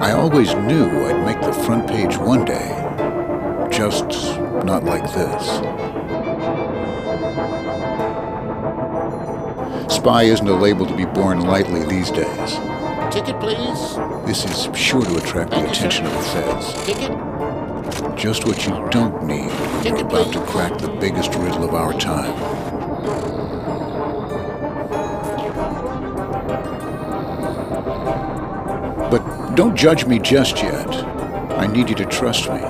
I always knew I'd make the front page one day, just not like this. Spy isn't a label to be borne lightly these days. Ticket, please. This is sure to attract the Thank sir. attention of the feds. Ticket. Just what you don't need when you're about to crack the biggest riddle of our time. Don't judge me just yet. I need you to trust me.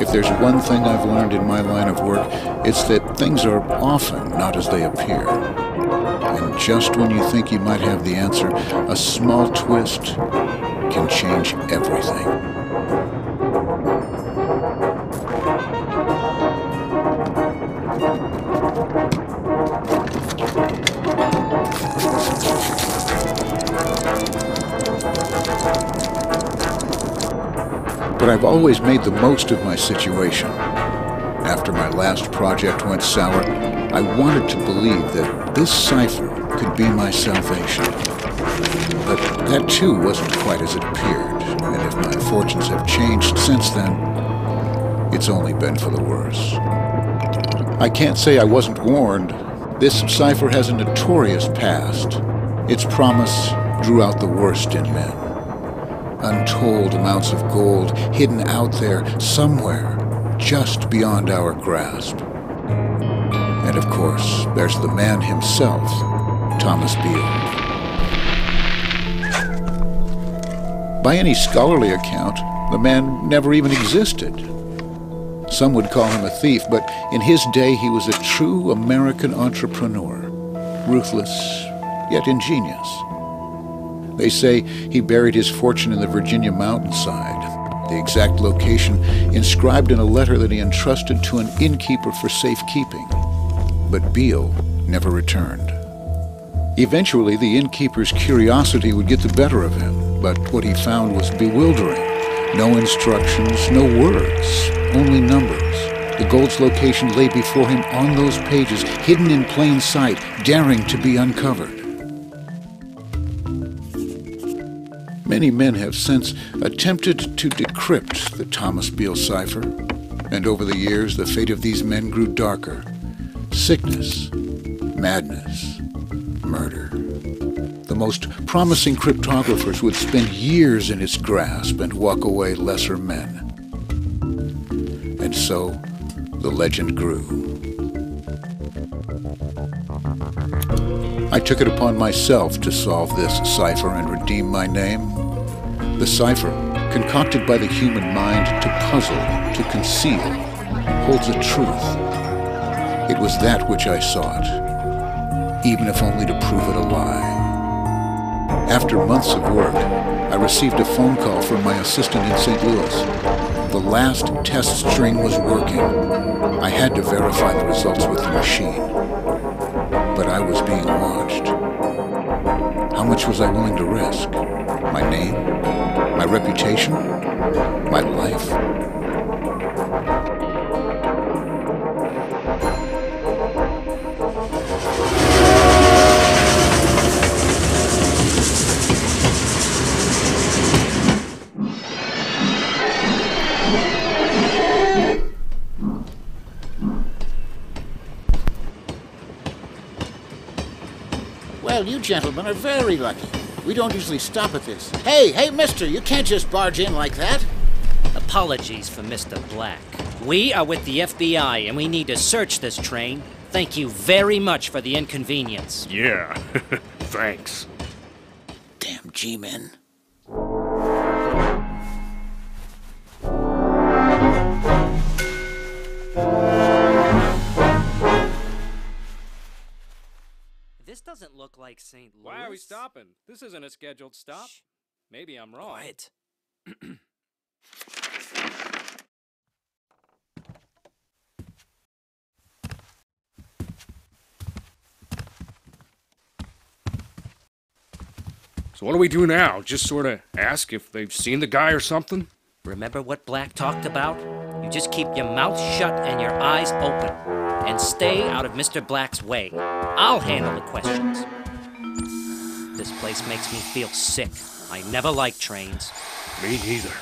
If there's one thing I've learned in my line of work, it's that things are often not as they appear. And just when you think you might have the answer, a small twist can change everything. But I've always made the most of my situation. After my last project went sour, I wanted to believe that this cipher could be my salvation. But that too wasn't quite as it appeared, and if my fortunes have changed since then, it's only been for the worse. I can't say I wasn't warned. This cipher has a notorious past. Its promise drew out the worst in men. Untold amounts of gold hidden out there somewhere, just beyond our grasp. And of course, there's the man himself, Thomas Beale. By any scholarly account, the man never even existed. Some would call him a thief, but in his day he was a true American entrepreneur, ruthless yet ingenious. They say he buried his fortune in the Virginia mountainside, the exact location inscribed in a letter that he entrusted to an innkeeper for safekeeping. But Beale never returned. Eventually, the innkeeper's curiosity would get the better of him, but what he found was bewildering. No instructions, no words, only numbers. The gold's location lay before him on those pages, hidden in plain sight, daring to be uncovered. Many men have since attempted to decrypt the Thomas Beale cipher, and over the years the fate of these men grew darker. Sickness, madness, murder. The most promising cryptographers would spend years in its grasp and walk away lesser men. And so the legend grew. I took it upon myself to solve this cipher and redeem my name. The cipher, concocted by the human mind to puzzle, to conceal, holds a truth. It was that which I sought, even if only to prove it a lie. After months of work, I received a phone call from my assistant in St. Louis. The last test string was working. I had to verify the results with the machine. But I was being watched. How much was I willing to risk? My name? Reputation? My life? Well, you gentlemen are very lucky. We don't usually stop at this. Hey, hey, mister, you can't just barge in like that. Apologies for Mr. Black. We are with the FBI and we need to search this train. Thank you very much for the inconvenience. Yeah, thanks. Damn G-men. Doesn't look like St. Louis. Why are we stopping? This isn't a scheduled stop. Shh. Maybe I'm wrong. Quiet. So what do we do now? Just sort of ask if they've seen the guy or something? Remember what Black talked about? You just keep your mouth shut and your eyes open. And stay out of Mr. Black's way. I'll handle the questions. This place makes me feel sick. I never like trains. Me neither.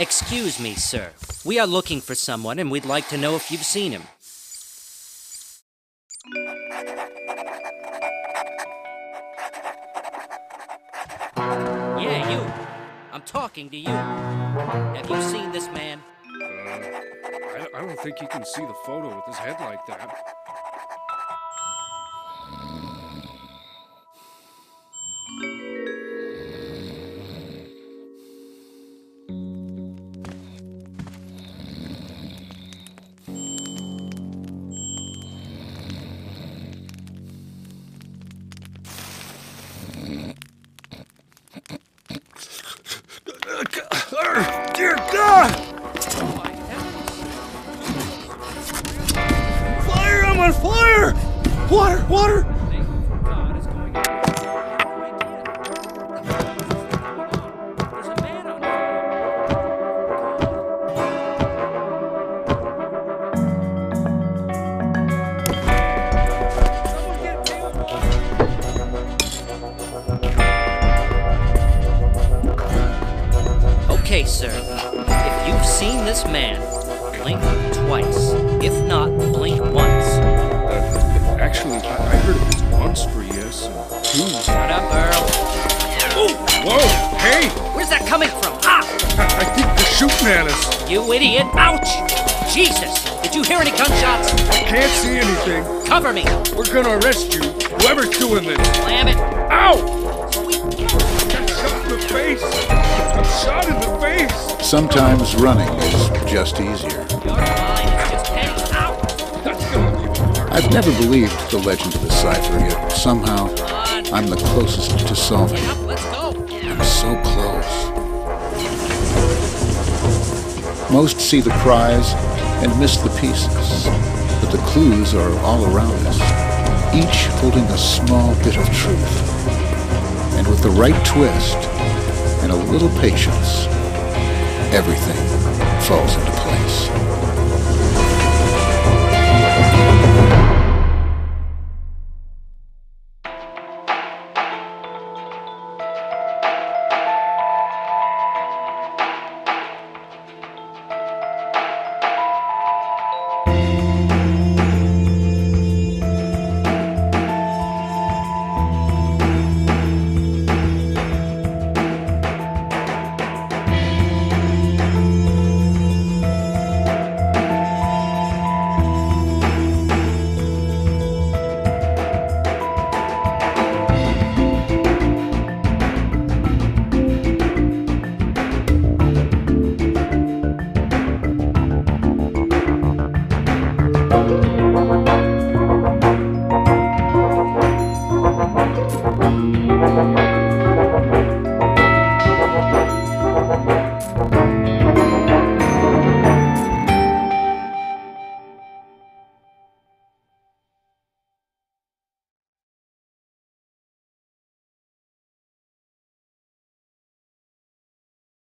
Excuse me, sir. We are looking for someone and we'd like to know if you've seen him. Yeah, you. I'm talking to you. Have you seen this man? Uh, I, I don't think he can see the photo with his head like that. Okay, sir. If you've seen this man, blink twice. If not, blink once. Uh, actually, I, I heard of once for yes and two. Shut up, Earl. Whoa! Hey! Where's that coming from? Ah! I, I think they're shooting at us. You idiot! Ouch! Jesus! Did you hear any gunshots? I can't see anything. Cover me! We're gonna arrest you. Whoever's doing this. Slam it! Ow! I'm shot in the face. Shot in the face. Sometimes running is just easier. I've never believed the legend of the cipher, yet somehow I'm the closest to solving it. I'm so close. Most see the prize and miss the pieces, but the clues are all around us, each holding a small bit of truth. And with the right twist and a little patience, everything falls into place.